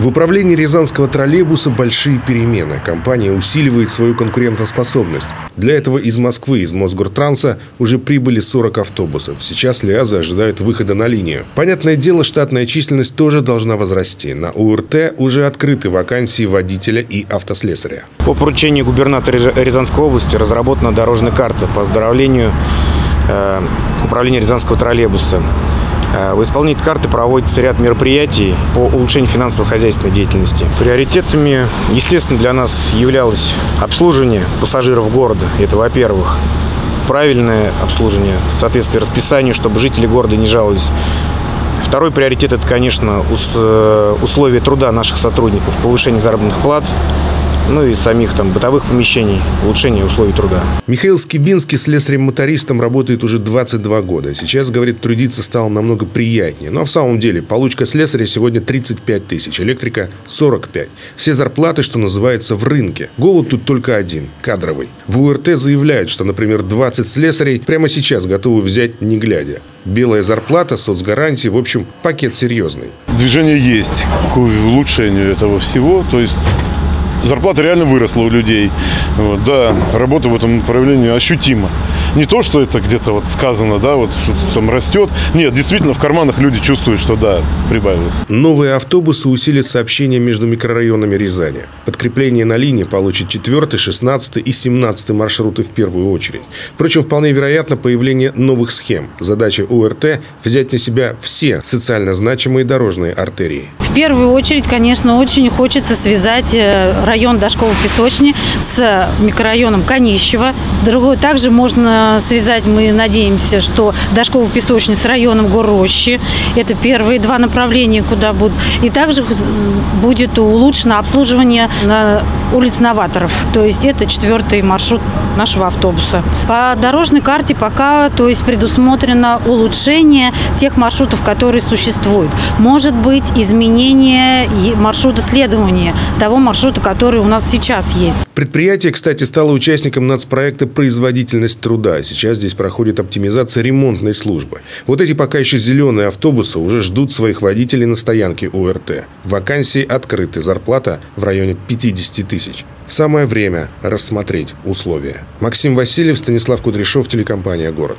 В управлении Рязанского троллейбуса большие перемены. Компания усиливает свою конкурентоспособность. Для этого из Москвы, из Мосгортранса уже прибыли 40 автобусов. Сейчас Лиазы ожидают выхода на линию. Понятное дело, штатная численность тоже должна возрасти. На УРТ уже открыты вакансии водителя и автослесаря. По поручению губернатора Рязанской области разработана дорожная карта по оздоровлению э, управления Рязанского троллейбуса. Э, в исполнении карты проводится ряд мероприятий по улучшению финансово-хозяйственной деятельности. Приоритетами, естественно, для нас являлось обслуживание пассажиров города. Это, во-первых, правильное обслуживание в соответствии расписанию, чтобы жители города не жаловались. Второй приоритет – это, конечно, э, условия труда наших сотрудников, повышение заработных плат, ну и самих там бытовых помещений, улучшение условий труда. Михаил Скибинский слесарем-мотористом работает уже 22 года. Сейчас, говорит, трудиться стало намного приятнее. Но в самом деле получка слесаря сегодня 35 тысяч, электрика 45. Все зарплаты, что называется, в рынке. Голод тут только один – кадровый. В УРТ заявляют, что, например, 20 слесарей прямо сейчас готовы взять не глядя. Белая зарплата, соцгарантии, в общем, пакет серьезный. Движение есть к улучшению этого всего. То есть зарплата реально выросла у людей. Вот, да, работа в этом направлении ощутима. Не то, что это где-то вот сказано, да, вот что-то там растет. Нет, действительно, в карманах люди чувствуют, что да, прибавилось. Новые автобусы усилят сообщение между микрорайонами Рязани. Подкрепление на линии получит 4, 16 и 17 маршруты в первую очередь. Впрочем, вполне вероятно появление новых схем. Задача УРТ – взять на себя все социально значимые дорожные артерии. В первую очередь, конечно, очень хочется связать э, район Дашкова-Песочни с микрорайоном Конищева. Другой также можно связать, мы надеемся, что Дашкова-Песочни с районом Горощи. Это первые два направления, куда будут. И также будет улучшено обслуживание на улице Новаторов. То есть это четвертый маршрут нашего автобуса. По дорожной карте пока то есть предусмотрено улучшение тех маршрутов, которые существуют. Может быть изменение маршрута следования того маршрута, который у нас сейчас есть. Предприятие, кстати, стало участником нацпроекта «Производительность труда». Сейчас здесь проходит оптимизация ремонтной службы. Вот эти пока еще зеленые автобусы уже ждут своих водителей на стоянке ОРТ. Вакансии открыты, зарплата в районе 50 тысяч. Самое время рассмотреть условия. Максим Васильев, Станислав Кудряшов, телекомпания «Город».